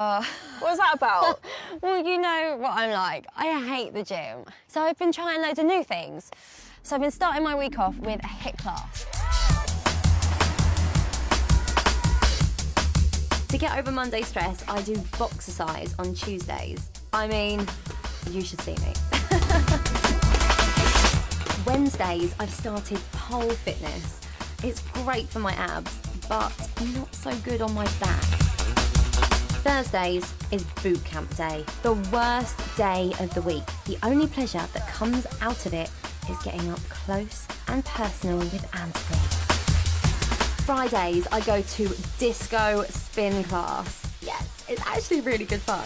Uh, What's that about? well, you know what I'm like. I hate the gym. So I've been trying loads of new things. So I've been starting my week off with a HIIT class. To get over Monday stress, I do boxercise on Tuesdays. I mean, you should see me. Wednesdays, I've started pole fitness. It's great for my abs, but not so good on my back. Thursdays is boot camp day, the worst day of the week. The only pleasure that comes out of it is getting up close and personal with Anthony. Fridays, I go to disco spin class. Yes, it's actually really good fun.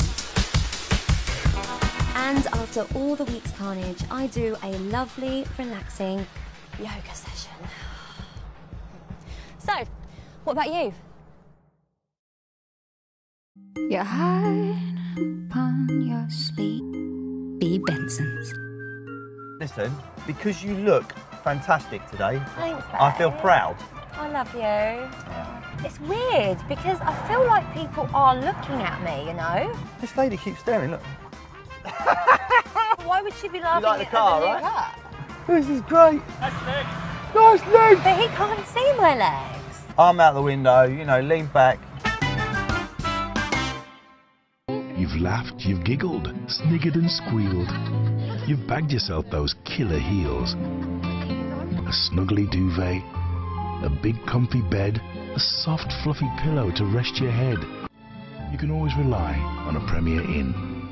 And after all the week's carnage, I do a lovely, relaxing yoga session. So, what about you? You hide upon your sleep. B. Benson's. Listen, because you look fantastic today, Thanks, I feel proud. I love you. It's weird because I feel like people are looking at me, you know? This lady keeps staring, look. Why would she be laughing like the at car, the new right? hat? This is great. Nice leg. Nice leg. But he can't see my legs. Arm out the window, you know, lean back. You've laughed, you've giggled, sniggered and squealed. You've bagged yourself those killer heels. A snuggly duvet, a big comfy bed, a soft fluffy pillow to rest your head. You can always rely on a Premier Inn.